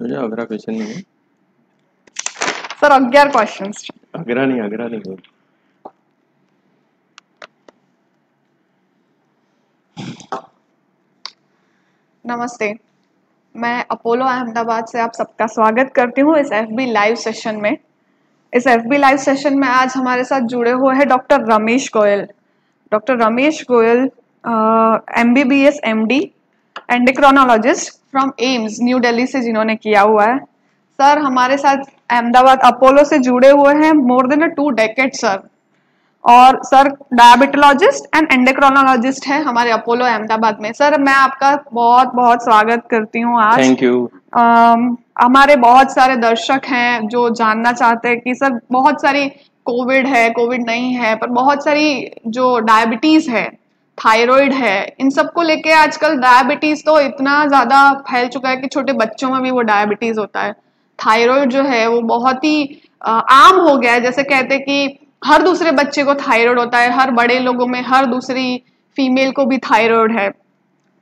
मुझे अगरा क्वेश्चन नहीं है। सर अग्यार क्वेश्चंस अगरा नहीं अगरा नहीं बोल। नमस्ते। मैं अपोलो अहमदाबाद से आप सबका स्वागत करती हूँ इस एफ़ बी लाइव सेशन में। इस एफ़ बी लाइव सेशन में आज हमारे साथ जुड़े हुए हैं doctor Ramesh Goyal. Doctor Ramesh Goyal M B B S M D endocrinologist from AIIMS New Delhi से जिन्होंने किया हुआ है। सर हमारे साथ अहमदाबाद अपोलो से जुड़े हुए हैं more than a two decade sir और सर डायबिटोलॉजिस्ट एंड एंडोक्रोनोलॉजिस्ट है हमारे अपोलो अहमदाबाद में। सर मैं आपका बहुत बहुत स्वागत करती हूँ आज। थैंक यू हमारे बहुत सारे दर्शक हैं जो जानना चाहते हैं कि सर बहुत सारी कोविड है कोविड नहीं है पर बहुत सारी जो डायबिटीज़ है थायराइड है। इन सबको लेके आजकल डायबिटीज़ तो इतना ज़्यादा फैल चुका है कि छोटे बच्चों में भी वो डायबिटीज़ होता है। थायराइड जो है, वो बहुत ही आम हो गया है। जैसे कहते कि हर दूसरे बच्चे को थायराइड होता है, हर बड़े लोगों में हर दूसरी फीमेल को भी थायराइड है।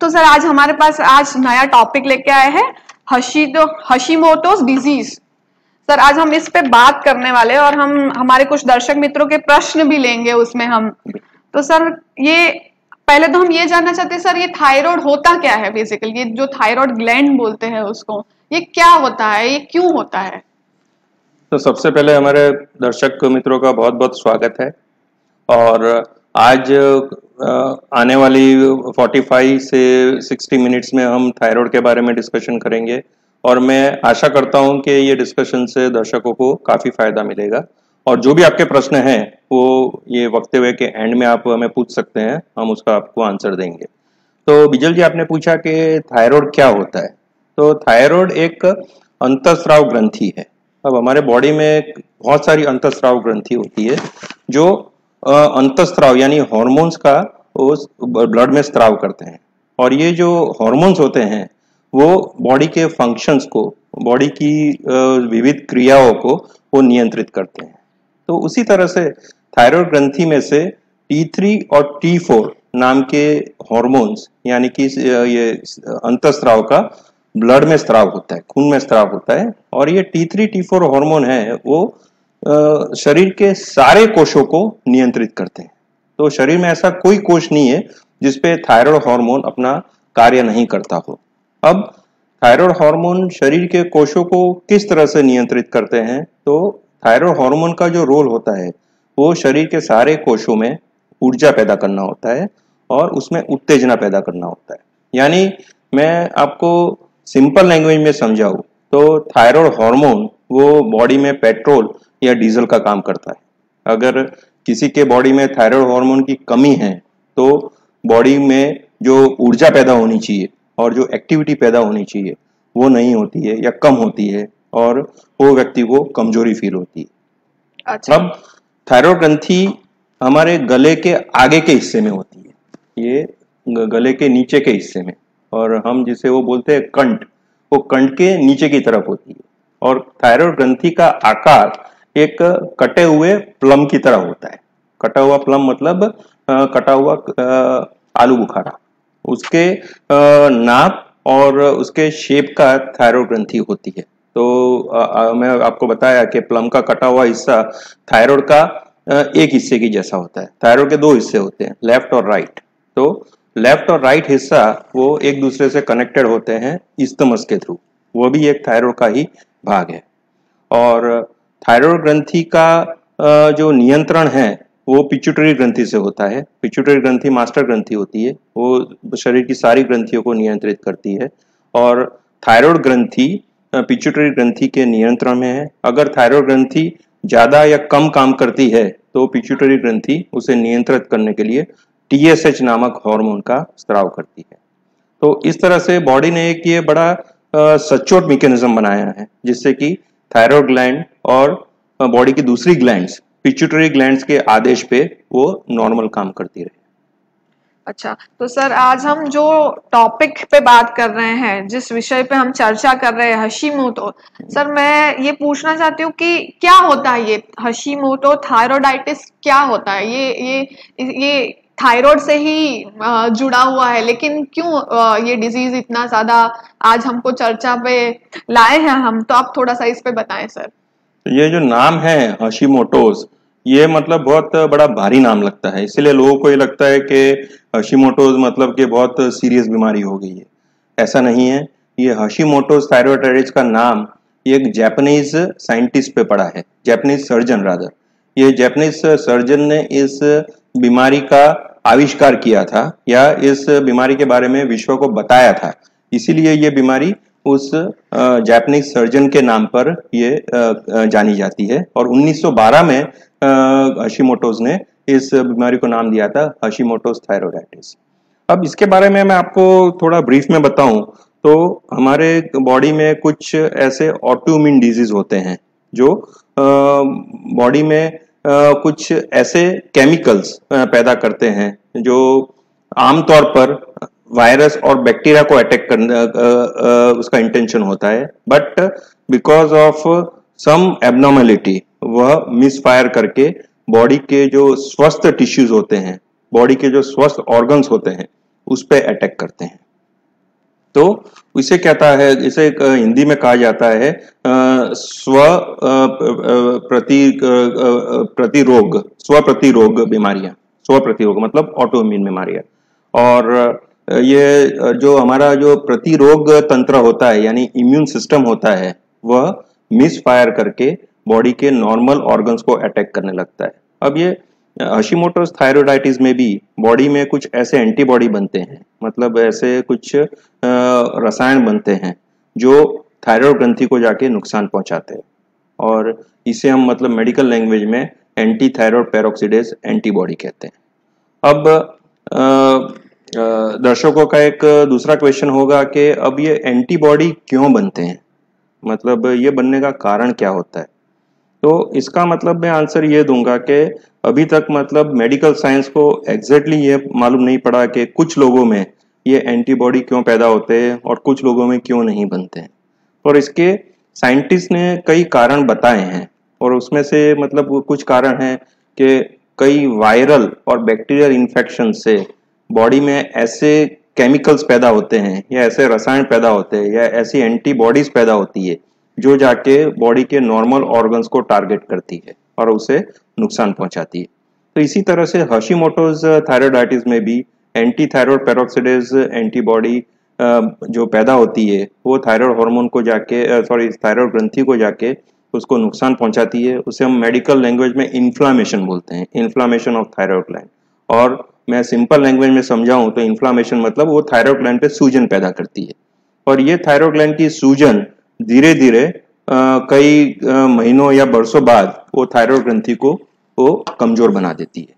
तो सर, आज हमारे पास आज नया टॉपिक लेके आए हैं हशीदो हशीमोटोस डिज़ीज़ सर, आज हम इस पे बात करने वाले और हम, हमारे कुछ दर्शक मित्रों के प्रश्न भी लेंगे उसमें हम। तो सर, ये पहले तो हम ये जानना चाहते हैं, सर, ये थायराइड होता क्या है बेसिकली ये जो थायराइड ग्लैंड बोलते हैं उसको, ये क्या होता है? ये क्यों होता है? तो सबसे पहले हमारे दर्शक मित्रों का बहुत बहुत स्वागत है। और आज आने वाली 45 से 60 मिनट्स में हम थायराइड के बारे में डिस्कशन करेंगे। और मैं आशा करता हूँ कि ये डिस्कशन से दर्शकों को काफ़ी फ़ायदा मिलेगा। और जो भी आपके प्रश्न हैं वो ये वक्ते हुए के एंड में आप हमें पूछ सकते हैं हम उसका आपको आंसर देंगे। तो बिजल जी आपने पूछा कि थायराइड क्या होता है? तो थायराइड एक अंतस्राव ग्रंथि है। अब हमारे बॉडी में बहुत सारी अंतस्राव ग्रंथि होती है जो अ, अंतस्राव यानी हॉर्मोन्स का उस ब्लड में स्त्राव करते हैं। और ये जो हॉर्मोन्स होते हैं वो बॉडी के फ़ंक्शंस को बॉडी की विविध क्रियाओं को वो नियंत्रित करते हैं। तो उसी तरह से थायराइड ग्रंथि में से T3 और T4 नाम के हॉर्मोन्स यानी कि ये, अंतस्राव का ब्लड में स्त्राव होता है, खून में स्त्राव होता है, और ये T3 T4 हार्मोन है, वो शरीर के सारे कोशों को नियंत्रित करते हैं। तो शरीर में ऐसा कोई कोश नहीं है जिसपे थायराइड हार्मोन अपना कार्य नहीं करता हो। अब थायराइड हार्मोन शरीर के कोशों को किस तरह से नियंत्रित करते हैं तो थायराइड हार्मोन का जो रोल होता है, वो शरीर के सारे कोशों में ऊर्जा पैदा करना होता है और उसमें उत्तेजना पैदा करना होता है। यानी मैं आपको सिंपल लैंग्वेज में समझाऊं तो थायराइड हार्मोन वो बॉडी में पेट्रोल या डीजल का काम करता है। अगर किसी के बॉडी में थायराइड हार्मोन की कमी है तो बॉडी में जो ऊर्जा पैदा होनी चाहिए और जो एक्टिविटी पैदा होनी चाहिए, वो नहीं होती है या कम होती है। और वो व्यक्ति को कमज़ोरी फील होती है। अच्छा। अब थायराइड ग्रंथि हमारे गले के आगे के हिस्से में होती है। ये गले के नीचे के हिस्से में। और हम जिसे वो बोलते हैं कंठ वो कंठ के नीचे की तरफ़ होती है। और थायराइड ग्रंथि का आकार एक कटे हुए प्लम की तरह होता है। कटा हुआ प्लम मतलब अ, कटा हुआ अ, आलू बुखारा। उसके नाप और उसके शेप का थायराइड ग्रंथि होती है। तो अ, अ, मैं आपको बताया कि प्लम का कटा हुआ हिस्सा थायराइड का एक हिस्से की जैसा होता है। थायराइड के दो हिस्से होते हैं लेफ़्ट और राइट। तो लेफ़्ट और राइट हिस्सा वो एक दूसरे से कनेक्टेड होते हैं इस्तमस के थ्रू। वो भी एक थायराइड का ही भाग है। और थायराइड ग्रंथि का जो नियंत्रण है वो पिट्यूटरी ग्रंथि से होता है। पिट्यूटरी ग्रंथि मास्टर ग्रंथि होती है। वो शरीर की सारी ग्रंथियों को नियंत्रित करती है। और थायराइड ग्रंथि पिट्यूटरी ग्रंथि के नियंत्रण में है। अगर थायराइड ग्रंथि ज़्यादा या कम काम करती है तो पिट्यूटरी ग्रंथि उसे नियंत्रित करने के लिए टीएसएच नामक हार्मोन का स्त्राव करती है। तो इस तरह से बॉडी ने एक ये बड़ा सचोट मैकेनिज्म बनाया है, जिससे कि थायराइड ग्लैंड और बॉडी की दूसरी ग्लैंड्स पिट्यूटरी ग्लैंड्स के आदेश पे वो नॉर्मल काम करती रहे। अच्छा तो सर, आज हम जो टॉपिक पे बात कर रहे हैं, जिस विषय पे हम चर्चा कर रहे हैं हशीमोटो सर, मैं ये पूछना चाहती हूँ कि क्या होता है ये? हशीमोटो थायरोडाइटिस क्या होता है? ये ये ये थायराइड से ही जुड़ा हुआ है, लेकिन क्यों ये डिज़ीज़ इतना ज़्यादा आज हमको चर्चा पे लाए हैं हम? तो आप थोड़ा सा इस पे बताएँ, सर। ये जो नाम है हशीमोटोज ये मतलब बहुत बड़ा भारी नाम लगता है। इसलिए लोगों को ये लगता है कि हशीमोटोज मतलब कि बहुत सीरियस बीमारी हो गई है। ऐसा नहीं है। ये हशीमोटोज थायरोटाइटिस का नाम एक जैपनीज साइंटिस्ट पे पड़ा है। जैपनीज सर्जन रादर ये जैपनीज सर्जन ने इस बीमारी का आविष्कार किया था या इस बीमारी के बारे में विश्व को बताया था। इसीलिए ये बीमारी उस जापानीज सर्जन के नाम पर ये जानी जाती है। और 1912 में हशीमोटोज ने इस बीमारी को नाम दिया था हशीमोटोज थायरोडाइटिस अब इसके बारे में मैं आपको थोड़ा ब्रीफ में बताऊँ तो हमारे बॉडी में कुछ ऐसे ऑटोमिन डिज़ीज़ होते हैं जो बॉडी में आ, कुछ ऐसे केमिकल्स पैदा करते हैं जो आमतौर पर वायरस और बैक्टीरिया को अटैक करने उसका इंटेंशन होता है। But because of some abnormality वह मिसफायर करके बॉडी के जो स्वस्थ टिश्यूज होते हैं बॉडी के जो स्वस्थ ऑर्गन्स होते हैं, उस पर अटैक करते हैं। तो इसे कहता है, इसे हिंदी में कहा जाता है स्व प्रति प्रतिरोग, स्व प्रतिरोग बीमारियाँ, स्व प्रतिरोग मतलब ऑटोइम्यून बीमारियाँ। और ये जो हमारा जो प्रतिरोग तंत्र होता है, यानी इम्यून सिस्टम होता है, वह मिस फायर करके बॉडी के नॉर्मल ऑर्गन्स को अटैक करने लगता है। अब ये हशीमोटोस थायरोडाइटिस में भी बॉडी में कुछ ऐसे एंटीबॉडी बनते हैं मतलब ऐसे कुछ रसायन बनते हैं, जो थायराइड ग्रंथि को जाके नुकसान पहुंचाते हैं। और इसे हम मतलब मेडिकल लैंग्वेज में एंटी थायराइड पेरोक्सीडेज एंटीबॉडी कहते हैं। अब दर्शकों का एक दूसरा क्वेश्चन होगा कि अब ये एंटीबॉडी क्यों बनते हैं? मतलब ये बनने का कारण क्या होता है? तो इसका मतलब मैं आंसर ये दूँगा कि अभी तक मतलब मेडिकल साइंस को एग्जैक्टली ये मालूम नहीं पड़ा कि कुछ लोगों में ये एंटीबॉडी क्यों पैदा होते हैं और कुछ लोगों में क्यों नहीं बनते हैं। और इसके साइंटिस्ट ने कई कारण बताए हैं और उसमें से मतलब कुछ कारण हैं कि कई वायरल और बैक्टीरियल इन्फेक्शन से बॉडी में ऐसे केमिकल्स पैदा होते हैं या ऐसे रसायन पैदा होते हैं या ऐसी एंटीबॉडीज पैदा होती है जो जाके बॉडी के नॉर्मल ऑर्गन्स को टारगेट करती है और उसे नुकसान पहुंचाती है। तो इसी तरह से हशीमोटोज थायरोडाइटिस में भी एंटी थायरॉयड पेरोक्सीडेज एंटीबॉडी जो पैदा होती है, वो थायराइड हार्मोन को जाके सॉरी थायराइड ग्रंथि को जाके उसको नुकसान पहुंचाती है। उसे हम मेडिकल लैंग्वेज में इन्फ्लामेशन बोलते हैं इन्फ्लामेशन ऑफ़ थायराइड ग्लैंड और मैं सिंपल लैंग्वेज में समझाऊं तो इन्फ्लामेशन मतलब वो थायराइड ग्लैंड पे सूजन पैदा करती है। और ये थायराइड ग्लैंड की सूजन धीरे धीरे कई महीनों या बरसों बाद वो थायराइड ग्रंथि को वो कमज़ोर बना देती है।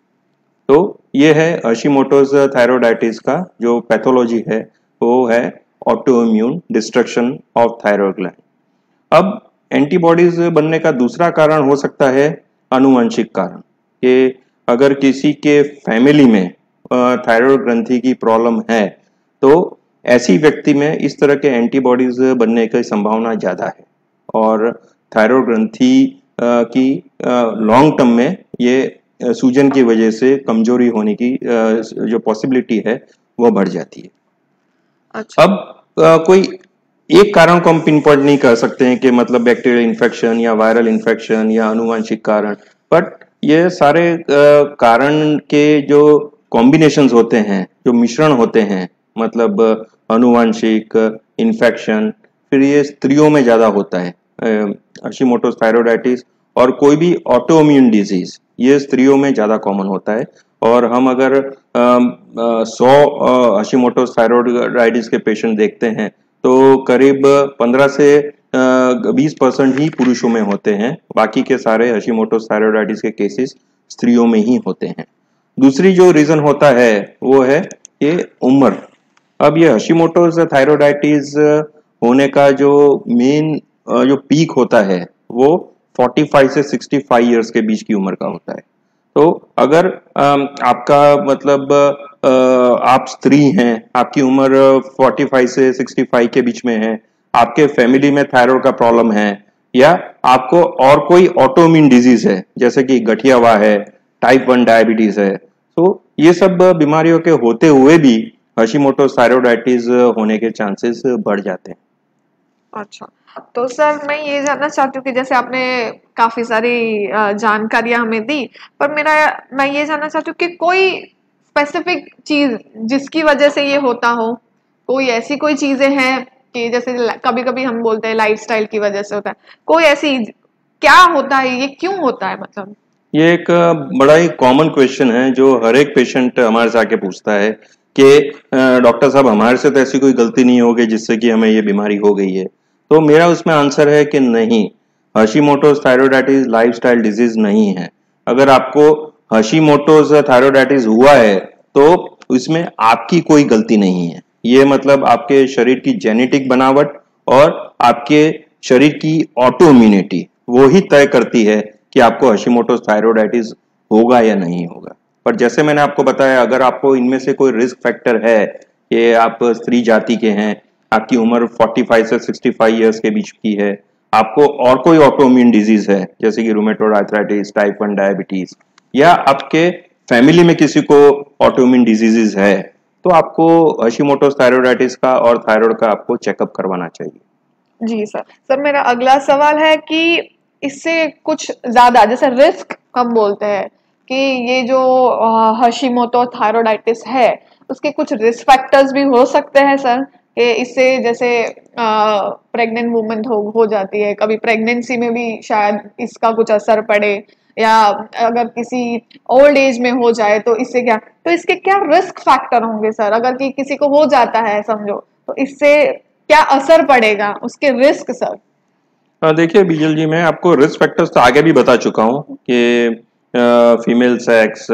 तो ये है अशीमोटोज थायरोडाइटिस का जो पैथोलॉजी है, वो है autoimmune destruction of thyroid gland अब एंटीबॉडीज बनने का दूसरा कारण हो सकता है अनुवंशिक कारण, कि अगर किसी के फैमिली में थायराइड ग्रंथि की प्रॉब्लम है तो ऐसी व्यक्ति में इस तरह के एंटीबॉडीज बनने की संभावना ज़्यादा है और थायराइड ग्रंथि की लॉन्ग टर्म में ये सूजन की वजह से कमज़ोरी होने की जो पॉसिबिलिटी है वो बढ़ जाती है अच्छा। अब कोई एक कारण को हम पिन पॉइंट नहीं कर सकते हैं कि मतलब बैक्टीरियल इन्फेक्शन या वायरल इन्फेक्शन या अनुवांशिक कारण बट ये सारे कारण के जो कॉम्बिनेशंस होते हैं जो मिश्रण होते हैं मतलब अनुवांशिक इन्फेक्शन फिर ये स्त्रियों में ज़्यादा होता है अशीमोटोस थायरोडाइटिस और कोई भी ऑटोम्यून डिज़ीज़ ये स्त्रियों में ज़्यादा कॉमन होता है। और हम अगर सौ हशीमोटोस थायरोडाइटिस के पेशेंट देखते हैं तो करीब पंद्रह से बीस परसेंट ही पुरुषों में होते हैं, बाकी के सारे हशीमोटोस थायरोडाइटिस के केसेस स्त्रियों में ही होते हैं। दूसरी जो रीजन होता है, वो है ये उम्र। अब ये हशीमोटोस थायरोडाइटिस होने का जो मेन जो पीक होता है, वो 45 से 65 इयर्स के बीच की उम्र का होता है। तो अगर आपका मतलब आप स्त्री हैं, आपकी उम्र 45 से 65 के बीच में है, आपके फैमिली में थायराइड का प्रॉब्लम है, या आपको और कोई ऑटोमिन डिज़ीज़ है, जैसे कि गठियावा है टाइप वन डायबिटीज़ है तो ये सब बीमारियों के होते हुए भी हशीमोटो थायरोडाइटिस होने के चांसेस बढ़ जाते हैं। अच्छा तो सर मैं ये जानना चाहती हूँ कि जैसे आपने काफ़ी सारी जानकारियाँ हमें दी पर मेरा मैं ये जानना चाहती हूँ कि कोई स्पेसिफिक चीज़ जिसकी वजह से ये होता हो कोई ऐसी कोई चीज़ें हैं कि जैसे कभी कभी हम बोलते हैं लाइफस्टाइल की वजह से होता है कोई ऐसी क्या होता है ये क्यों होता है मतलब? ये एक बड़ा ही कॉमन क्वेश्चन है जो हर एक पेशेंट हमारे से आके पूछता है। कि डॉक्टर साहब, हमारे से तो ऐसी कोई गलती नहीं होगी जिससे कि हमें ये बीमारी हो गई है। तो मेरा उसमें आंसर है कि नहीं। हशीमोटोस थायरोडाइटिस लाइफस्टाइल डिज़ीज़ नहीं है। अगर आपको हशीमोटोस थायरोडाइटिस हुआ है तो इसमें आपकी कोई गलती नहीं है। ये मतलब आपके शरीर की जेनेटिक बनावट और आपके शरीर की ऑटो इम्यूनिटी वो ही तय करती है कि आपको हशीमोटोस थायरोडाइटिस होगा या नहीं होगा। पर जैसे मैंने आपको बताया, अगर आपको इनमें से कोई रिस्क फैक्टर है कि आप स्त्री जाति के हैं, आपकी उम्र 45 से 65 इयर्स के बीच की है, आपको और कोई ऑटोम्यून डिज़ीज़ है, जैसे कि rheumatoid arthritis type one diabetes या आपके फैमिली में किसी को ऑटोम्यून डिजीजेज है तो आपको हशीमोटोस थायरोडाइटिस का और थायराइड का आपको चेकअप करवाना चाहिए। जी सर। सर, मेरा अगला सवाल है कि इससे कुछ ज़्यादा, जैसे रिस्क हम बोलते हैं कि ये जो हशीमोतो थायरोडाइटिस है, उसके कुछ रिस्क फैक्टर्स भी हो सकते हैं सर कि इससे जैसे प्रेग्नेंट वुमेन हो हो जाती है। कभी प्रेगनेंसी में भी शायद इसका कुछ असर पड़े, या अगर किसी ओल्ड एज में हो जाए तो इससे क्या तो इसके क्या रिस्क फैक्टर होंगे सर अगर कि किसी को हो जाता है, समझो तो इससे क्या असर पड़ेगा? उसके रिस्क सर देखिए बीजल जी मैं आपको रिस्क फैक्टर्स तो आगे भी बता चुका हूँ कि फीमेल सेक्स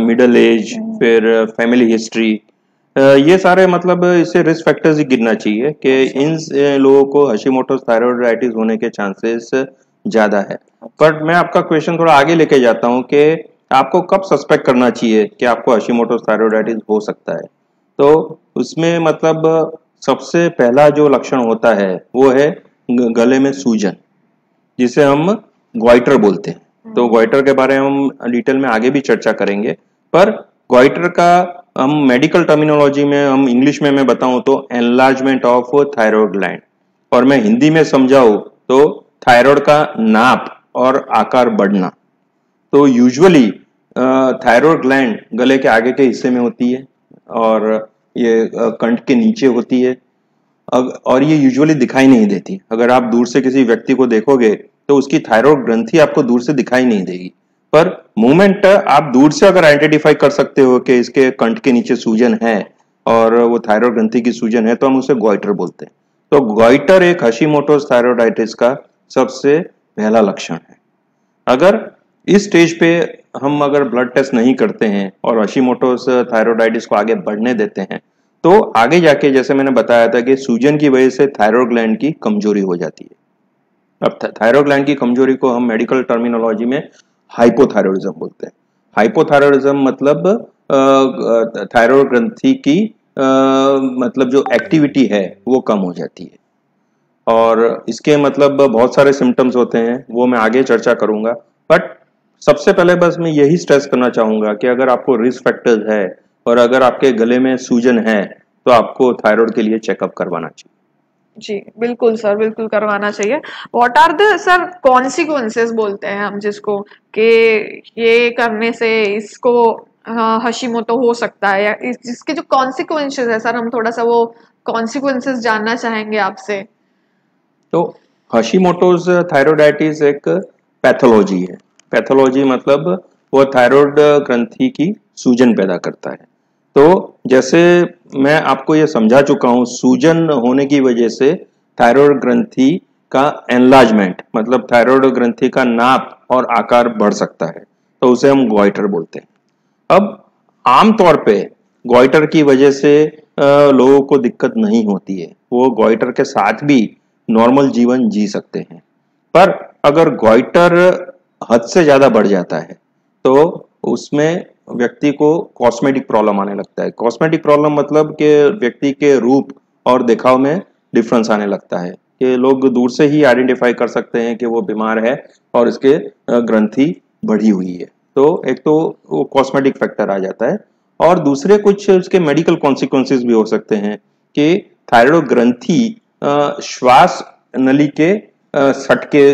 मिडल एज फिर फैमिली हिस्ट्री ये सारे मतलब इसे रिस्क फैक्टर्स ही गिरना चाहिए कि अच्छा। इन लोगों को हशीमोटोस थायराइडाइटिस होने के चांसेस ज़्यादा है। बट मैं आपका क्वेश्चन थोड़ा आगे लेके जाता हूँ कि आपको कब सस्पेक्ट करना चाहिए कि आपको हशीमोटोस थायराइडाइटिस हो सकता है? तो उसमें मतलब सबसे पहला जो लक्षण होता है वो है गले में सूजन जिसे हम ग्वाइटर बोलते हैं। तो ग्वाइटर के बारे में हम डिटेल में आगे भी चर्चा करेंगे। पर ग्वाइटर का हम मेडिकल टर्मिनोलॉजी में, हम इंग्लिश में मैं बताऊँ तो एनलार्जमेंट ऑफ़ थायराइड ग्लैंड और मैं हिंदी में समझाऊं तो थायराइड का नाप और आकार बढ़ना। तो यूजुअली थायराइड ग्लैंड गले के आगे के हिस्से में होती है और ये कंठ के नीचे होती है। और ये यूजुअली दिखाई नहीं देती। अगर आप दूर से किसी व्यक्ति को देखोगे तो उसकी थायराइड ग्रंथि आपको दूर से दिखाई नहीं देगी। पर मूवमेंट आप दूर से अगर आइडेंटिफाई कर सकते हो कि इसके कंठ के नीचे सूजन है और वो थायराइड ग्रंथि की सूजन है तो हम उसे ग्वाइटर बोलते हैं। तो ग्वाइटर एक हशीमोटोस थायरोडाइटिस का सबसे पहला लक्षण है। अगर इस स्टेज पे हम अगर ब्लड टेस्ट नहीं करते हैं और हशीमोटोस थायरोडाइटिस को आगे बढ़ने देते हैं तो आगे जाके जैसे मैंने बताया था कि सूजन की वजह से थायराइड ग्लैंड की कमज़ोरी हो जाती है। अब थायराइड ग्लैंड की कमज़ोरी को हम मेडिकल टर्मिनोलॉजी में हाइपोथायरॉयडिज्म बोलते हैं। हाइपोथायरॉयडिज्म मतलब थायराइड ग्रंथि की आ, मतलब जो एक्टिविटी है वो कम हो जाती है। और इसके मतलब बहुत सारे सिम्टम्स होते हैं वो मैं आगे चर्चा करूँगा। बट सबसे पहले बस मैं यही स्ट्रेस करना चाहूँगा कि अगर आपको रिस्क फैक्टर्स है और अगर आपके गले में सूजन है तो आपको थायराइड के लिए चेकअप करवाना चाहिए। जी, बिल्कुल सर, बिल्कुल करवाना चाहिए। What are the sir consequences बोलते हैं हम जिसको, कि ये करने से इसको हशीमोतो हो सकता है या जिसके जो कॉन्सिक्वेंसेस है, सर, हम थोड़ा सा वो कॉन्सिक्वेंसेस जानना चाहेंगे आपसे। तो हशीमोटोज थायरोडाइटिस एक पैथोलॉजी है। पैथोलॉजी मतलब वो थायराइड ग्रंथि की सूजन पैदा करता है। तो जैसे मैं आपको ये समझा चुका हूँ, सूजन होने की वजह से थायराइड ग्रंथि का एनलार्जमेंट मतलब थायराइड ग्रंथि का नाप और आकार बढ़ सकता है तो उसे हम ग्वाइटर बोलते हैं। अब आमतौर पे ग्वाइटर की वजह से लोगों को दिक्कत नहीं होती है। वो ग्वाइटर के साथ भी नॉर्मल जीवन जी सकते हैं। पर अगर ग्वाइटर हद से ज़्यादा बढ़ जाता है तो उसमें व्यक्ति को कॉस्मेटिक प्रॉब्लम आने लगता है। कॉस्मेटिक प्रॉब्लम मतलब कि व्यक्ति के रूप और दिखाव में डिफरेंस आने लगता है कि लोग दूर से ही आइडेंटिफाई कर सकते हैं कि वो बीमार है और इसके ग्रंथि बढ़ी हुई है। तो एक तो वो कॉस्मेटिक फैक्टर आ जाता है और दूसरे कुछ उसके मेडिकल कॉन्सिक्वेंसेज भी हो सकते हैं कि थायराइड ग्रंथि श्वास नली के सट के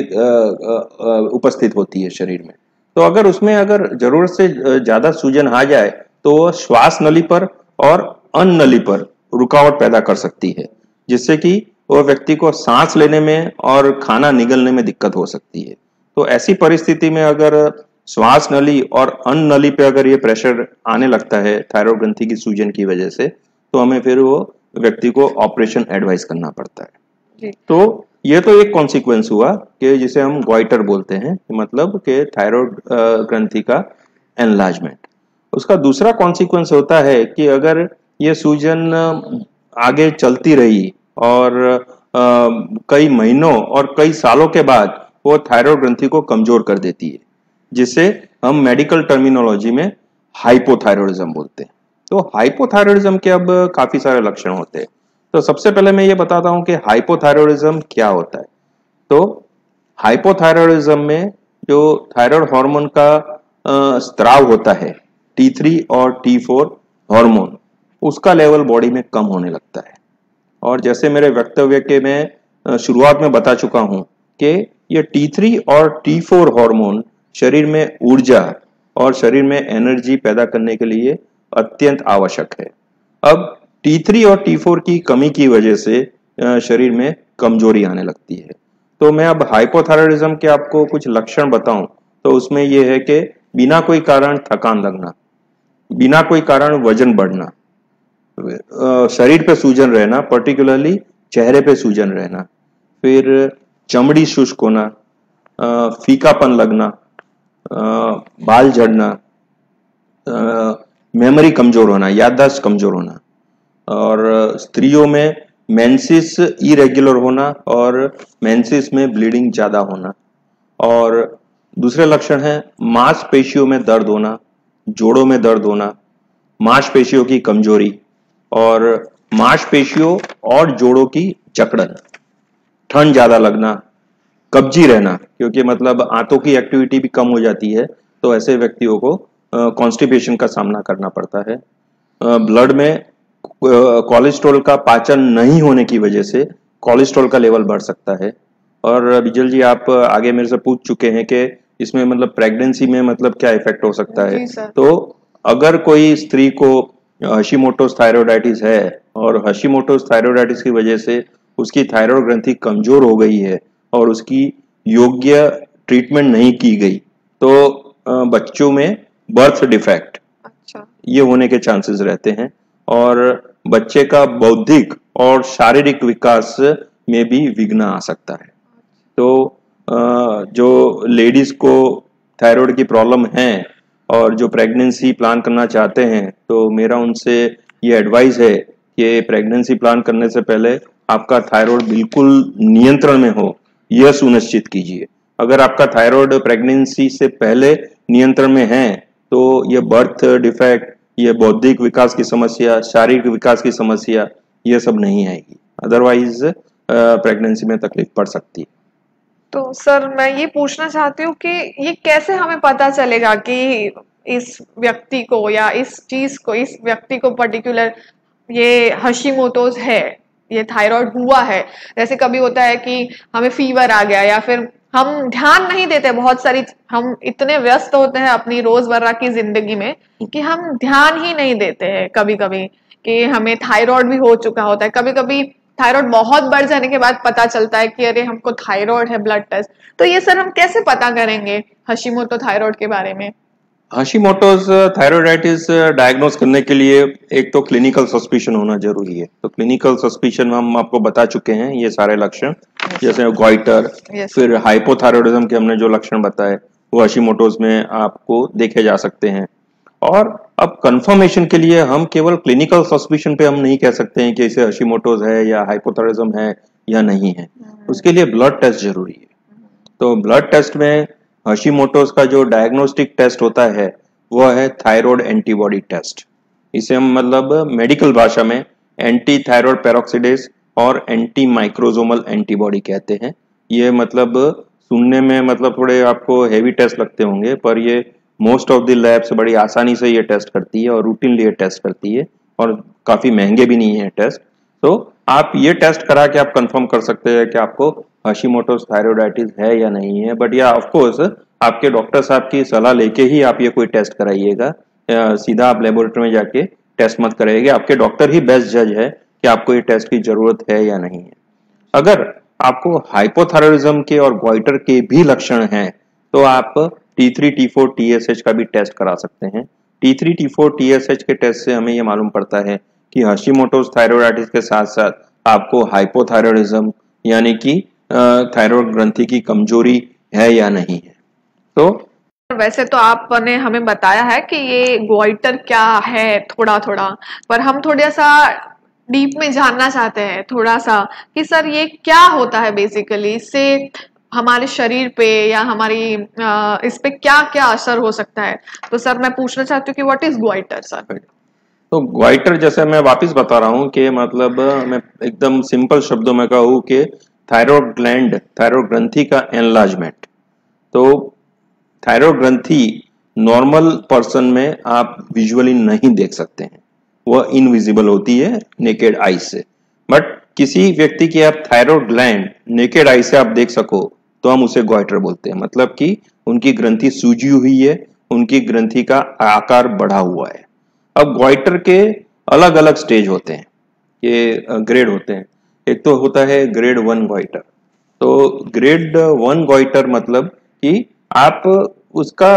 उपस्थित होती है शरीर में। तो अगर उसमें अगर ज़रूरत से ज़्यादा सूजन आ जाए तो वह श्वास नली पर और अन्न नली पर रुकावट पैदा कर सकती है जिससे कि वह व्यक्ति को सांस लेने में और खाना निगलने में दिक्कत हो सकती है। तो ऐसी परिस्थिति में अगर श्वास नली और अन्न नली पे अगर ये प्रेशर आने लगता है थायराइड ग्रंथि की सूजन की वजह से तो हमें फिर वो व्यक्ति को ऑपरेशन एडवाइस करना पड़ता है। तो ये तो एक कॉन्सिक्वेंस हुआ कि जिसे हम ग्वाइटर बोलते हैं मतलब कि थायराइड ग्रंथि का एनलार्जमेंट उसका दूसरा कॉन्सिक्वेंस होता है कि अगर ये सूजन आगे चलती रही और आ, कई महीनों और कई सालों के बाद वो थायराइड ग्रंथि को कमज़ोर कर देती है जिसे हम मेडिकल टर्मिनोलॉजी में हाइपोथायरॉयडिज्म बोलते हैं। तो हाइपोथायरॉयडिज्म के अब काफ़ी सारे लक्षण होते हैं। तो सबसे पहले मैं ये बताता हूँ कि हाइपोथायरॉयडिज्म क्या होता है। तो हाइपोथायरॉयडिज्म में जो थायराइड हार्मोन का स्त्राव होता है T3 और T4 हार्मोन उसका लेवल बॉडी में कम होने लगता है। और जैसे मेरे वक्तव्य के मैं शुरुआत में बता चुका हूँ कि ये T3 और T4 हार्मोन शरीर में ऊर्जा और शरीर में एनर्जी पैदा करने के लिए अत्यंत आवश्यक है। अब T3 और T4 की कमी की वजह से शरीर में कमज़ोरी आने लगती है। तो मैं अब हाइपोथायरॉयडिज्म के आपको कुछ लक्षण बताऊँ तो उसमें यह है कि बिना कोई कारण थकान लगना, बिना कोई कारण वज़न बढ़ना शरीर पे सूजन रहना पर्टिकुलरली चेहरे पे सूजन रहना, फिर चमड़ी शुष्क होना फीकापन लगना बाल झड़ना मेमोरी कमज़ोर होना, याददाश्त कमज़ोर होना। और स्त्रियों में मेंसिस इरेगुलर होना और मेंसिस में ब्लीडिंग ज़्यादा होना। और दूसरे लक्षण है, मांसपेशियों में दर्द होना, जोड़ों में दर्द होना, मांसपेशियों की कमज़ोरी और मांसपेशियों और जोड़ों की जकड़न, ठंड ज़्यादा लगना, कब्जी रहना, क्योंकि मतलब आंतों की एक्टिविटी भी कम हो जाती है तो ऐसे व्यक्तियों को कॉन्स्टिपेशन का सामना करना पड़ता है। ब्लड में कोलेस्ट्रॉल का पाचन नहीं होने की वजह से कोलेस्ट्रॉल का लेवल बढ़ सकता है। और बिजल जी आप आगे मेरे से पूछ चुके हैं कि इसमें मतलब प्रेगनेंसी में मतलब क्या इफ़ेक्ट हो सकता है। तो अगर कोई स्त्री को हशीमोटोस थायरोडाइटिस है और हशीमोटोस थायरोडाइटिस की वजह से उसकी थायराइड ग्रंथि कमज़ोर हो गई है और उसकी योग्य ट्रीटमेंट नहीं की गई तो बच्चों में बर्थ डिफेक्ट अच्छा। ये होने के चांसेस रहते हैं। और बच्चे का बौद्धिक और शारीरिक विकास में भी विघ्न आ सकता है। तो जो लेडीज़ को थायराइड की प्रॉब्लम है और जो प्रेगनेंसी प्लान करना चाहते हैं तो मेरा उनसे ये एडवाइस है कि प्रेगनेंसी प्लान करने से पहले आपका थायराइड बिल्कुल नियंत्रण में हो, यह सुनिश्चित कीजिए। अगर आपका थायराइड प्रेगनेंसी से पहले नियंत्रण में है तो यह बर्थ डिफेक्ट ये बौद्धिक विकास की समस्या, शारीरिक विकास की समस्या, ये सब नहीं आएगी। अदरवाइज़ प्रेगनेंसी में तकलीफ़ पड़ सकती है। तो सर, मैं ये पूछना चाहती हूँ कि ये कैसे हमें पता चलेगा कि इस व्यक्ति को या इस चीज़ को, इस व्यक्ति को पर्टिकुलर ये हशीमोटोज है, ये थायराइड हुआ है? जैसे कभी होता है कि हमें फीवर आ गया या फिर हम ध्यान नहीं देते बहुत सारी, हम इतने व्यस्त होते हैं अपनी रोज़मर्रा की ज़िंदगी में कि हम ध्यान ही नहीं देते हैं कभी कभी कि हमें थायराइड भी हो चुका होता है। कभी कभी थायराइड बहुत बढ़ जाने के बाद पता चलता है कि अरे, हमको थायराइड है ब्लड टेस्ट। तो ये सर हम कैसे पता करेंगे? हशीमोटो थायराइड के बारे में। हाशीमोटोज थायरोडाइटिस डायग्नोस करने के लिए एक तो क्लिनिकल सस्पिशन होना ज़रूरी है। तो क्लिनिकल सस्पिशन हम आपको बता चुके हैं ये सारे लक्षण yes. जैसे गोइटर फिर हाइपोथायरॉयडिज्म के हमने जो लक्षण बताए वो हाशीमोटोज में आपको देखे जा सकते हैं। और अब कंफर्मेशन के लिए हम केवल क्लिनिकल सस्पिशन पे हम नहीं कह सकते हैं कि इसे हशीमोटोज है या हाइपोथायरॉयडिज्म है या नहीं है। Hmm. उसके लिए ब्लड टेस्ट ज़रूरी है। तो ब्लड टेस्ट में हशीमोटोस का जो डायग्नोस्टिक टेस्ट होता है वह है थायराइड एंटीबॉडी टेस्ट इसे हम मतलब मेडिकल भाषा में एंटी थायराइड पेरोक्सीडेस और एंटी माइक्रोजोमल एंटीबॉडी कहते हैं। ये मतलब सुनने में मतलब थोड़े आपको हैवी टेस्ट लगते होंगे, पर ये मोस्ट ऑफ़ द लैब्स बड़ी आसानी से ये टेस्ट करती है और रूटीनली ये टेस्ट करती है और काफ़ी महँगे भी नहीं है टेस्ट तो आप ये टेस्ट करा के आप कंफर्म कर सकते हैं कि आपको हशीमोटोस थायरोडाइटिस है या नहीं है। बट या ऑफ़ कोर्स आपके डॉक्टर साहब की सलाह लेके ही आप ये कोई टेस्ट कराइएगा। सीधा आप लेबोरेटरी में जाके टेस्ट मत कराइएगे। आपके डॉक्टर ही बेस्ट जज है कि आपको ये टेस्ट की ज़रूरत है या नहीं है। अगर आपको हाइपोथायरॉयडिज्म के और ग्वाइटर के भी लक्षण हैं तो आप T3, T4, TSH का भी टेस्ट करा सकते हैं। T three T four T S H के टेस्ट से हमें ये मालूम पड़ता है कि हशीमोटोस थायरोइडाइटिस के साथ साथ आपको हाइपोथायरॉयडिज्म यानी कि थायराइड ग्रंथि की कमज़ोरी है या नहीं है। तो वैसे तो आपने हमें बताया है कि ये ग्वाइटर क्या है थोड़ा थोड़ा पर हम थोड़ा सा डीप में जानना चाहते हैं थोड़ा सा कि सर ये क्या होता है बेसिकली इससे हमारे शरीर पे या हमारी इस पे क्या क्या असर हो सकता है? तो सर मैं पूछना चाहती हूँ कि व्हाट इज़ ग्वाइटर सर तो ग्वाइटर जैसे मैं वापस बता रहा हूँ कि मतलब मैं एकदम सिंपल शब्दों में कहूँ कि थायराइड ग्लैंड थायराइड ग्रंथि का एनलार्जमेंट तो थायराइड ग्रंथि नॉर्मल पर्सन में आप विजुअली नहीं देख सकते हैं। वह इनविजिबल होती है नेकेड आई से। बट किसी व्यक्ति की आप थायराइड ग्लैंड नेकेड आई से आप देख सको तो हम उसे ग्वाइटर बोलते हैं। मतलब कि उनकी ग्रंथि सूजी हुई है, उनकी ग्रंथि का आकार बढ़ा हुआ है। अब ग्वाइटर के अलग अलग स्टेज होते हैं। ये ग्रेड होते हैं। एक तो होता है ग्रेड वन ग्वाइटर तो ग्रेड वन ग्वाइटर मतलब कि आप उसका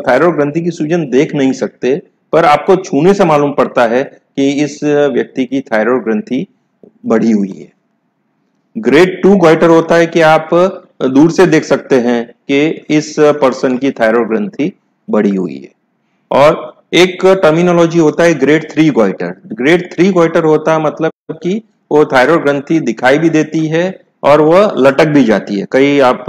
थायराइड ग्रंथि की सूजन देख नहीं सकते, पर आपको छूने से मालूम पड़ता है कि इस व्यक्ति की थायराइड ग्रंथि बढ़ी हुई है। ग्रेड टू ग्वाइटर होता है कि आप दूर से देख सकते हैं कि इस पर्सन की थायराइड ग्रंथि बढ़ी हुई है। और एक टर्मिनोलॉजी होता है grade three goitre grade three goitre होता है मतलब कि वो थायराइड ग्रंथि दिखाई भी देती है और वह लटक भी जाती है। कई आप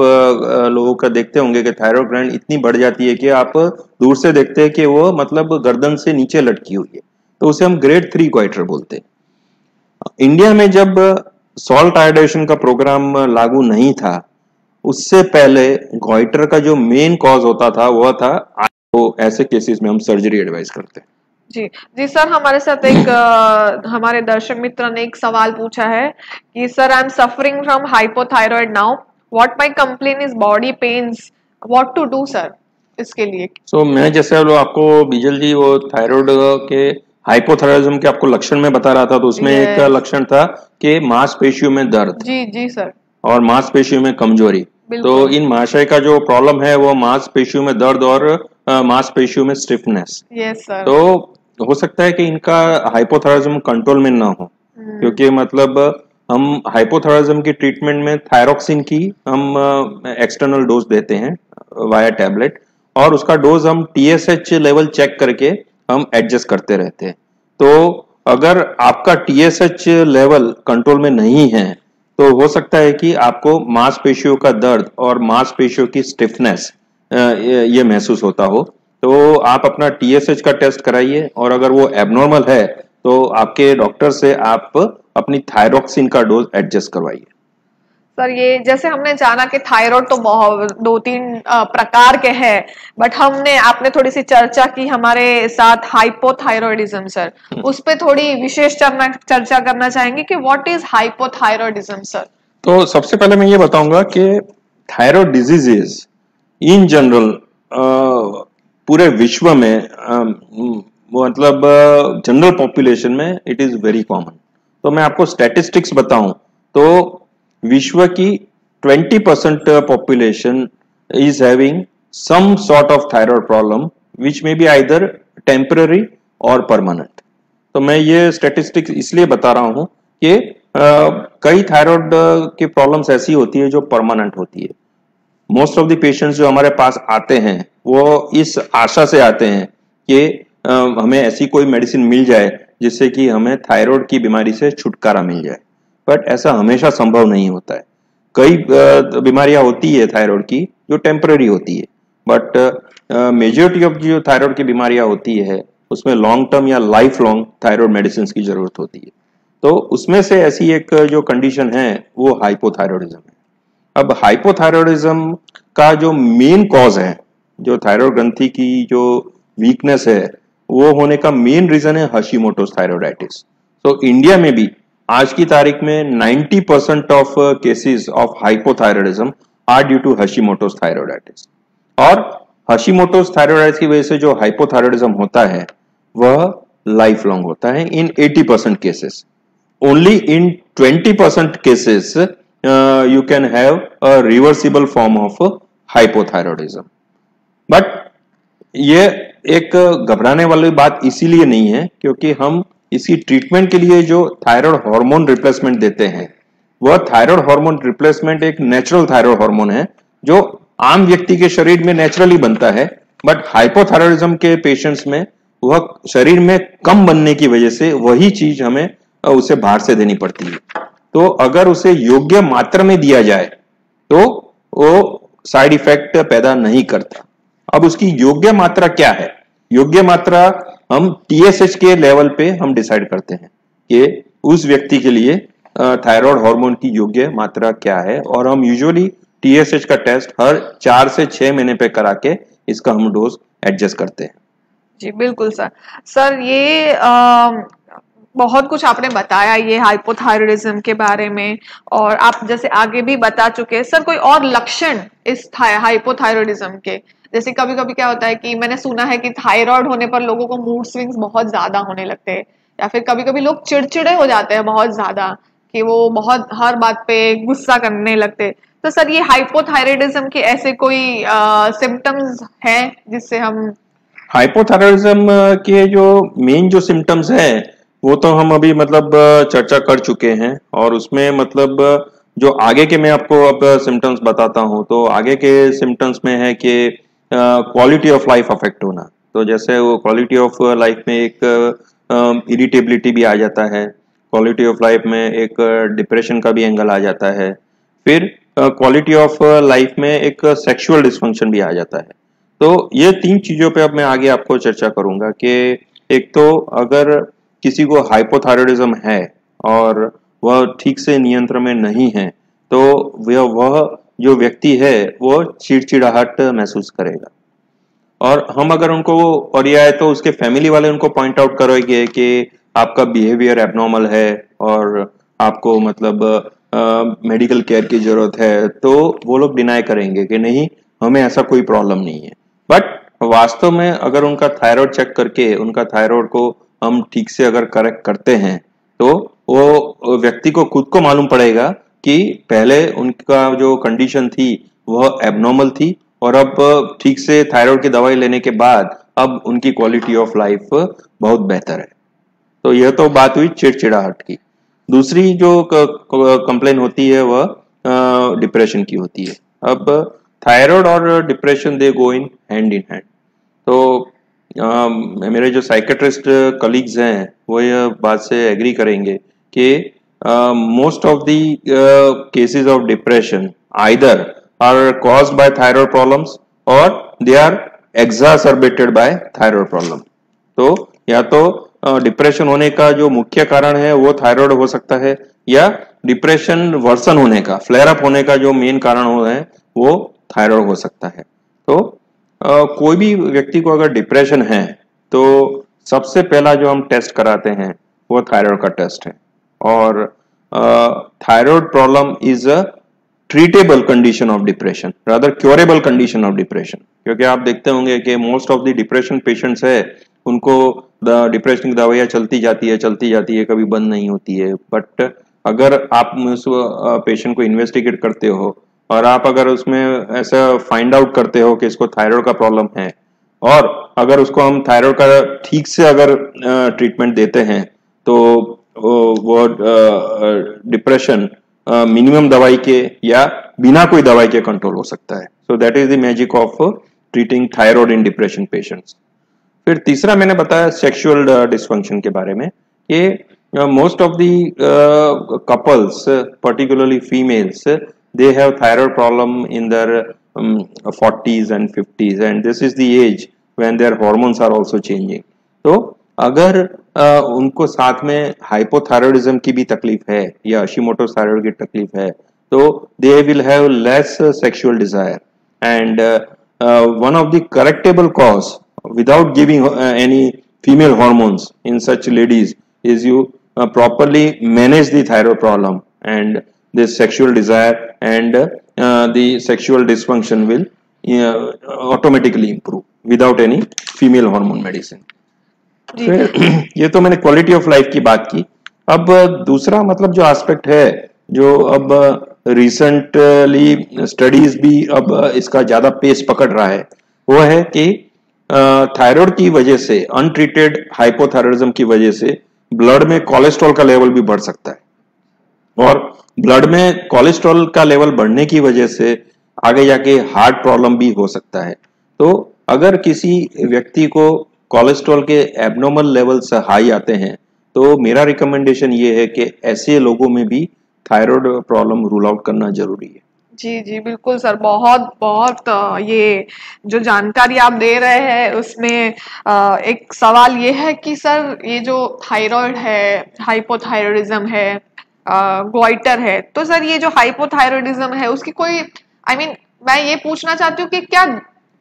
लोगों का देखते होंगे कि थायराइड ग्रैंड इतनी बढ़ जाती है कि आप दूर से देखते हैं कि वो मतलब गर्दन से नीचे लटकी हुई है। तो उसे हम ग्रेड थ्री क्वाइटर बोलते हैं। इंडिया में जब सॉल्ट आयोडेशन का प्रोग्राम लागू नहीं था, उससे पहले ग्वाइटर का जो मेन कॉज होता था, वह था तो ऐसे केसेस में हम सर्जरी एडवाइस करते हैं। जी। जी सर हमारे साथ एक आ, हमारे दर्शक मित्र ने एक सवाल पूछा है कि sir I am suffering from hypothyroid now what my complain is body pains what to do sir इसके लिए। सो so, मैं जैसे आपको बीजल जी वो थायराइड के हाइपोथायरॉयडिज्म के आपको लक्षण में बता रहा था तो उसमें एक लक्षण था कि मांसपेशियों में दर्द। जी जी सर। और मांसपेशियों में कमज़ोरी। तो इन महाशय का जो प्रॉब्लम है वो मांसपेशियों में दर्द और मांसपेशियों में स्टिफनेस yes, तो हो सकता है कि इनका हाइपोथायरॉइडिज्म कंट्रोल में ना हो hmm. क्योंकि मतलब हम हाइपोथायरॉइडिज्म की ट्रीटमेंट में थायरोक्सिन की हम एक्सटर्नल डोज देते हैं वाया टैबलेट और उसका डोज हम टीएसएच लेवल चेक करके हम एडजस्ट करते रहते हैं। तो अगर आपका टीएसएच लेवल कंट्रोल में नहीं है तो हो सकता है कि आपको मांसपेशियों का दर्द और मांसपेशियों की स्टिफनेस ये महसूस होता हो। तो आप अपना टीएसएच का टेस्ट कराइए और अगर वो एबनॉर्मल है तो आपके डॉक्टर से आप अपनी थायरोक्सिन का डोज एडजस्ट करवाइए। सर ये जैसे हमने जाना कि थायराइड तो दो तीन प्रकार के हैं बट हमने आपने थोड़ी सी चर्चा की हमारे साथ हाइपोथायरॉयडिज्म सर। हम्म। उस पर थोड़ी विशेष चर्चा करना चाहेंगे कि व्हाट इज़ हाइपोथायरॉयडिज्म सर? तो सबसे पहले मैं ये बताऊँगा कि थायराइड डिजीजेस इन जनरल पूरे विश्व में मतलब जनरल पॉपुलेशन में इट इज़ वेरी कॉमन तो मैं आपको स्टैटिस्टिक्स बताऊँ तो विश्व की 20 percent population is having some sort of thyroid problem which may be either temporary और परमानेंट तो मैं ये स्टैटिस्टिक्स इसलिए बता रहा हूँ कि कई थायराइड की प्रॉब्लम्स ऐसी होती है जो परमानेंट होती है। मोस्ट ऑफ़ द पेशेंट्स जो हमारे पास आते हैं, वो इस आशा से आते हैं कि हमें ऐसी कोई मेडिसिन मिल जाए जिससे कि हमें थायराइड की बीमारी से छुटकारा मिल जाए। बट ऐसा हमेशा संभव नहीं होता है। कई बीमारियाँ होती है थायराइड की जो टेम्पररी होती है। बट मेजोरिटी ऑफ़ जो थायराइड की बीमारियाँ होती है, उसमें लॉन्ग टर्म या लाइफ लॉन्ग थायराइड मेडिसिन की ज़रूरत होती है। तो उसमें से ऐसी एक जो कंडीशन है, वो हाइपोथायरॉयडिज्म है। अब हाइपोथायरॉयडिज्म का जो मेन कॉज है, जो थायराइड ग्रंथि की जो वीकनेस है, वो होने का मेन रीजन है हशीमोटोस थायरोडाइटिस तो इंडिया में भी आज की तारीख में 90 percent of cases of hypothyroidism are due to Hashimoto's thyroiditis और हशीमोटोस थायरोडाइटिस की वजह से जो हाइपोथायरॉयडिज्म होता है, वह लाइफ लॉन्ग होता है in 80 percent cases only in 20 percent cases you can have a reversible form of hypothyroidism but ये एक घबराने वाली बात इसीलिए नहीं है क्योंकि हम इसी ट्रीटमेंट के लिए जो थायराइड हार्मोन रिप्लेसमेंट देते हैं, वह थायराइड हार्मोन रिप्लेसमेंट एक नेचुरल थायराइड हार्मोन है, जो आम व्यक्ति के शरीर में नेचुरली बनता है बट हाइपोथायरॉयडिज्म के पेशेंट्स में वह शरीर में कम बनने की वजह से वही चीज़ हमें, उसे बाहर से देनी पड़ती है। तो अगर उसे योग्य मात्रा में दिया जाए तो वो साइड इफ़ेक्ट पैदा नहीं करता। अब उसकी योग्य मात्रा क्या है? योग्य मात्रा हम टीएसएच के लेवल पे हम डिसाइड करते हैं कि उस व्यक्ति के लिए थायराइड हार्मोन की योग्य मात्रा क्या है। और हम यूजुअली टीएसएच का टेस्ट हर चार से छह महीने पे करा के इसका हम डोज एडजस्ट करते हैं। जी बिल्कुल सर सर ये आ, बहुत कुछ आपने बताया ये हाइपोथायरॉयडिज्म के बारे में, और आप जैसे आगे भी बता चुके हैं। सर, कोई और लक्षण इस हाइपोथायरॉयडिज्म के? जैसे कभी कभी क्या होता है कि मैंने सुना है कि थायराइड होने पर लोगों को मूड स्विंग्स बहुत ज़्यादा होने लगते हैं, या फिर कभी कभी लोग चिड़चिड़े हो जाते हैं बहुत ज़्यादा, कि वो बहुत हर बात पे गुस्सा करने लगते तो सर, ये हाइपोथायरॉयडिज्म के ऐसे कोई सिम्टम्स हैं जिससे हम हाइपोथायरॉयडिज्म के जो मेन जो सिम्टम्स हैं वो तो हम अभी मतलब चर्चा कर चुके हैं और उसमें मतलब जो आगे के मैं आपको अब सिम्टम्स बताता हूँ तो आगे के सिम्टम्स में है कि क्वालिटी ऑफ़ लाइफ अफेक्ट होना। तो जैसे वो क्वालिटी ऑफ़ लाइफ में एक इरिटेबिलिटी भी आ जाता है क्वालिटी ऑफ़ लाइफ में एक डिप्रेशन का भी एंगल आ जाता है, फिर क्वालिटी ऑफ़ लाइफ में एक सेक्सुअल डिस्फंक्शन भी आ जाता है। तो ये तीन चीज़ों पे अब मैं आगे आपको चर्चा करूँगा कि एक तो अगर किसी को हाइपोथायरॉयडिज्म है और वह ठीक से नियंत्रण में नहीं है तो वह वह जो व्यक्ति है, वो चिड़चिड़ाहट महसूस करेगा। और हम अगर उनको और यह तो उसके फैमिली वाले उनको पॉइंट आउट करेंगे कि आपका बिहेवियर एबनॉर्मल है और आपको मतलब मेडिकल केयर की ज़रूरत है तो वो लोग डिनाई करेंगे कि नहीं, हमें ऐसा कोई प्रॉब्लम नहीं है। बट वास्तव में अगर उनका थायराइड चेक करके, उनका थायराइड को हम ठीक से अगर करेक्ट करते हैं तो वो व्यक्ति को खुद को मालूम पड़ेगा कि पहले उनका जो कंडीशन थी, वह एबनॉर्मल थी और अब ठीक से थायराइड की दवाई लेने के बाद अब उनकी क्वालिटी ऑफ़ लाइफ बहुत बेहतर है। तो यह तो बात हुई चिड़चिड़ाहट की। दूसरी जो कंप्लेन होती है, वह डिप्रेशन की होती है। अब थायराइड और depression they go in hand in hand तो मेरे जो साइकेट्रिस्ट कलीग्स हैं, वो ये बात से एग्री करेंगे कि most of the cases of depression either are cause by thyroid problems और they are exacerbated by thyroid problem तो या तो डिप्रेशन होने का जो मुख्य कारण है, वो थायराइड हो सकता है, या डिप्रेशन वर्सन होने का फ्लेयर अप होने का जो मेन कारण हो है, वो थायराइड हो सकता है। तो कोई भी व्यक्ति को अगर डिप्रेशन है तो सबसे पहला जो हम टेस्ट कराते हैं, वो थायराइड का टेस्ट है। और thyroid problem is a treatable condition of depression rather curable condition of depression क्योंकि आप देखते होंगे कि most of the depression patients है, उनको डिप्रेशन की दवाइयाँ चलती जाती है, चलती जाती है, कभी बंद नहीं होती है। बट अगर आप उस पेशेंट को इन्वेस्टिगेट करते हो और आप अगर उसमें ऐसा फाइंड आउट करते हो कि इसको थायराइड का प्रॉब्लम है, और अगर उसको हम थायराइड का ठीक से अगर ट्रीटमेंट देते हैं तो वो डिप्रेशन मिनिमम दवाई के या बिना कोई दवाई के कंट्रोल हो सकता है। So that is the magic of treating thyroid in depression patients फिर तीसरा मैंने बताया सेक्सुअल डिस्फंक्शन के बारे में, कि most of the couples particularly females they have thyroid problem in their um, 40s and 50s and this is the age when their hormones are also changing तो अगर आ, उनको साथ में हाइपोथायरॉयडिज्म की भी तकलीफ है या अशीमोटो थायराइड की तकलीफ है तो they will have less sexual desire and one of the correctable cause without giving uh, any female hormones in such ladies is you uh, properly manage the thyroid problem and the sexual desire and uh, the sexual dysfunction will uh, automatically improve without any female hormone medicine. ये तो मैंने quality of life की बात की। अब दूसरा मतलब जो एस्पेक्ट है जो अब रिसेंटली स्टडीज़ भी अब इसका ज़्यादा पेस पकड़ रहा है वो है कि थायराइड की वजह से अनट्रीटेड हाइपोथायरॉइडिज्म की वजह से ब्लड में कोलेस्ट्रॉल का लेवल भी बढ़ सकता है। और ब्लड में कोलेस्ट्रॉल का लेवल बढ़ने की वजह से आगे जाके हार्ट प्रॉब्लम भी हो सकता है। तो अगर किसी व्यक्ति को कोलेस्ट्रॉल के एबनॉर्मल लेवल्स हाई आते हैं तो मेरा रिकमेंडेशन ये है कि ऐसे लोगों में भी थायराइड प्रॉब्लम रूल आउट करना ज़रूरी है। जी जी, बिल्कुल सर। बहुत बहुत ये जो जानकारी आप दे रहे हैं, उसमें एक सवाल ये है कि सर, ये जो थायराइड है हाइपोथायरॉयडिज्म है ग्वाइटर है। तो सर ये जो हाइपोथायरॉयडिज्म है उसकी कोई आई I मीन mean, मैं ये पूछना चाहती हूँ कि क्या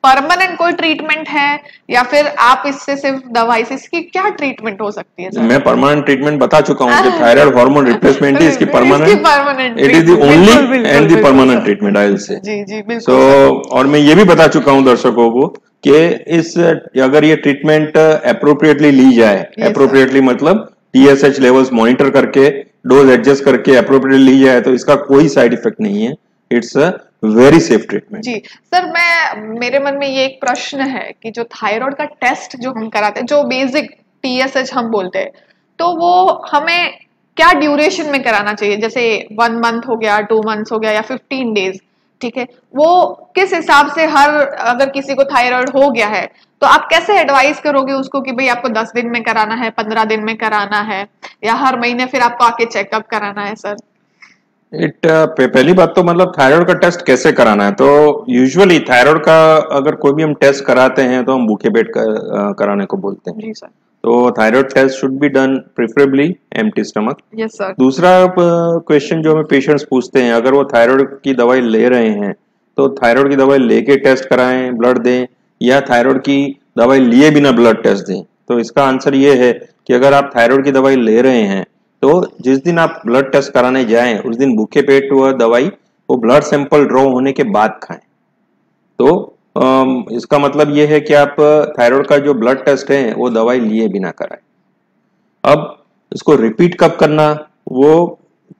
परमानेंट कोई ट्रीटमेंट है या फिर आप इससे सिर्फ़ दवाई से इसकी क्या ट्रीटमेंट हो सकती है सर? मैं परमानेंट ट्रीटमेंट बता चुका हूँ थायराइड हार्मोन रिप्लेसमेंट ही इसकी permanent it is the only and the permanent treatment I will say जी जी बिल्कुल सो और मैं ये भी बता चुका हूँ दर्शकों को कि इस अगर ये ट्रीटमेंट अप्रोप्रिएटली ली जाए अप्रोप्रिएटली मतलब टीएसएच लेवल्स मॉनिटर करके डोज एडजस्ट करके अप्रोप्रिएट ली जाए तो इसका कोई साइड इफ़ेक्ट नहीं है। इट्स वेरी सेफ़ ट्रीटमेंट जी, सर, मैं, मेरे मन में ये एक प्रश्न है कि जो थायराइड का टेस्ट जो हम कराते हैं, जो बेसिक टीएसएच हम बोलते हैं तो वो हमें क्या ड्यूरेशन में कराना चाहिए? जैसे वन मंथ हो गया टू मंथ हो गया, या फिफ्टीन डेज़ ठीक है? वो किस हिसाब से हर अगर किसी को थायराइड हो गया है तो आप कैसे एडवाइस करोगे उसको कि भाई आपको दस दिन में कराना है पंद्रह दिन में कराना है या हर महीने फिर आपको आके चेकअप कराना है सर इट पहली बात तो मतलब थायराइड का टेस्ट कैसे कराना है? तो यूजुअली थायराइड का अगर कोई भी हम टेस्ट कराते हैं तो हम भूखे पेट कर, कराने को बोलते हैं। जी सर तो thyroid test should be done preferably empty stomach yes sir दूसरा क्वेश्चन जो हमें पेशेंट्स पूछते हैं अगर वो थायराइड की दवाई ले रहे हैं तो थायराइड की दवाई लेके टेस्ट कराएँ ब्लड दें या थायराइड की दवाई लिए बिना ब्लड टेस्ट दें। तो इसका आंसर ये है कि अगर आप थायराइड की दवाई ले रहे हैं तो जिस दिन आप ब्लड टेस्ट कराने जाएँ उस दिन भूखे पेट वह दवाई वो ब्लड सैंपल ड्रॉ होने के बाद खाएँ। तो इसका मतलब ये है कि आप थायराइड का जो ब्लड टेस्ट है वो दवाई लिए बिना कराएँ। अब इसको रिपीट कब करना वो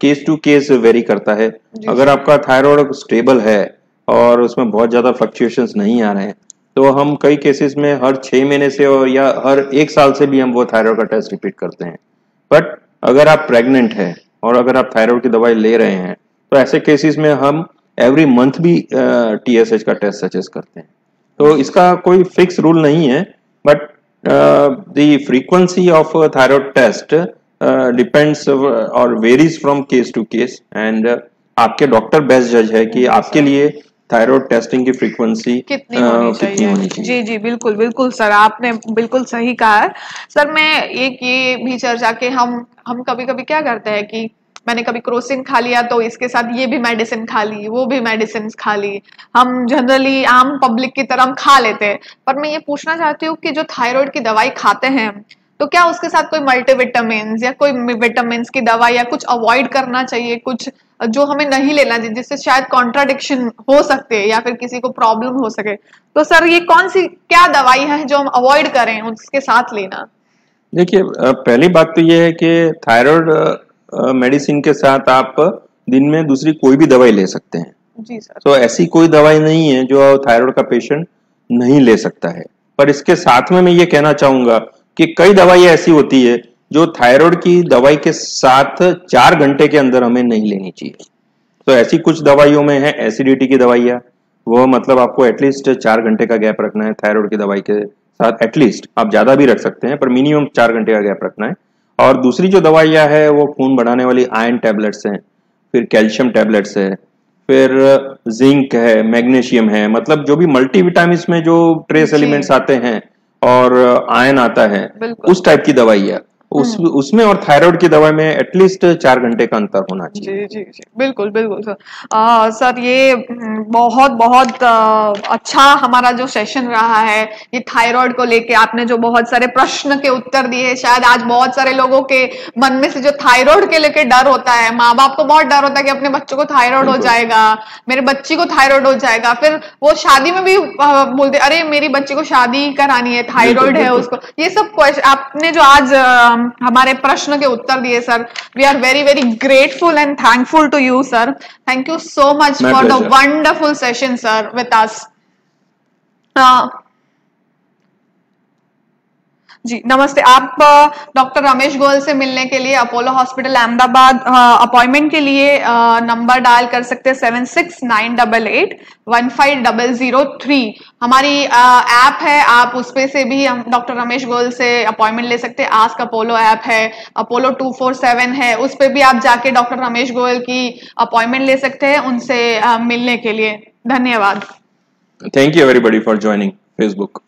केस टू केस वेरी करता है। अगर आपका थायराइड स्टेबल है और उसमें बहुत ज़्यादा फ्लक्चुएशंस नहीं आ रहे हैं तो हम कई केसेस में हर छह महीने से और या हर एक साल से भी हम वो थायराइड का टेस्ट रिपीट करते हैं। बट अगर आप प्रेग्नेंट हैं और अगर आप थायराइड की दवाई ले रहे हैं तो ऐसे केसेस में हम एवरी मंथ भी टीएसएच का टेस्ट सजेस्ट करते हैं। तो इसका कोई फिक्स रूल नहीं है but the frequency of thyroid test depends और varies from case to case and आपके डॉक्टर बेस्ट जज है कि आपके लिए थायराइड टेस्टिंग की फ्रीक्वेंसी कितनी होनी चाहिए। होनी चाहिए। जी जी बिल्कुल बिल्कुल सर आपने बिल्कुल सही कहा। है सर मैं एक ये भी चर्चा के हम हम कभी कभी क्या करते हैं कि मैंने कभी क्रोसिन खा लिया तो इसके साथ ये भी मेडिसिन खा ली, वो भी मेडिसिन खा ली। हम जनरली आम पब्लिक की तरह हम खा लेते हैं। पर मैं ये पूछना चाहती हूँ कि जो थायराइड की दवाई खाते हैं तो क्या उसके साथ कोई मल्टीविटामिन या कोई विटामिन की दवा या कुछ अवॉइड करना चाहिए? कुछ, जो हमें नहीं लेना चाहिए, जिससे शायद कॉन्ट्राडिक्शन हो सकते या फिर किसी को प्रॉब्लम हो सके। तो सर, ये कौन सी, क्या दवाई है जो हम अवॉइड करें, उसके साथ लेना? देखिए पहली बात तो ये है कि थायराइड मेडिसिन के साथ आप दिन में दूसरी कोई भी दवाई ले सकते हैं। जी सर। तो ऐसी कोई दवाई नहीं है जो थायराइड का पेशेंट नहीं ले सकता है। पर इसके साथ में मैं ये कहना चाहूँगा कि कई दवाई ऐसी होती है जो थायराइड की दवाई के साथ चार घंटे के अंदर हमें नहीं लेनी चाहिए। तो ऐसी कुछ दवाइयों में है एसिडिटी की दवाइयाँ वो मतलब आपको एटलीस्ट चार घंटे का गैप रखना है थायराइड की दवाई के साथ एटलीस्ट आप ज़्यादा भी रख सकते हैं पर मिनिमम चार घंटे का गैप रखना है। और दूसरी जो दवाइयाँ है वो खून बढ़ाने वाली आयन टैबलेट्स हैं फिर कैल्शियम टैबलेट्स है फिर जिंक है मैग्नीशियम है मतलब जो भी मल्टीविटामिन में जो ट्रेस एलिमेंट्स आते हैं और आयन आता है उस टाइप की दवाई है उस उसमें और थायराइड की दवा में एटलीस्ट चार घंटे का अंतर होना चाहिए। जी जी। जी बिल्कुल बिल्कुल सर। आ, सर ये हम्म, बहुत बहुत आ, अच्छा हमारा जो सेशन रहा है ये थायराइड को लेके आपने जो बहुत सारे प्रश्न के उत्तर दिए शायद आज बहुत सारे लोगों के मन में से जो थायराइड के लेके डर होता है माँ बाप को बहुत डर होता है कि अपने बच्चों को थायराइड हो जाएगा मेरे बच्ची को थायराइड हो जाएगा फिर वो शादी में भी बोलते अरे मेरी बच्ची को शादी करानी है थायराइड है उसको। ये सब क्वेश्चन आपने जो आज हमारे प्रश्न के उत्तर दिए sir we are very very grateful and thankful to you sir thank you so much for the wonderful session sir with us जी, नमस्ते। आप डॉक्टर रमेश गोयल से मिलने के लिए अपोलो हॉस्पिटल अहमदाबाद अपॉइंटमेंट के लिए नंबर डायल कर सकते हैं seven six nine double eight, one five double zero three. हमारी ऐप है, आप उस पे से भी हम, डॉक्टर रमेश गोयल से अपॉइंटमेंट ले सकते हैं। आस्क अपोलो ऐप है, अपोलो टू फोर सेवन है, उस पे भी आप जाके डॉक्टर रमेश गोयल की अपॉइंटमेंट ले सकते हैं उनसे मिलने के लिए। धन्यवाद। Thank you everybody for joining Facebook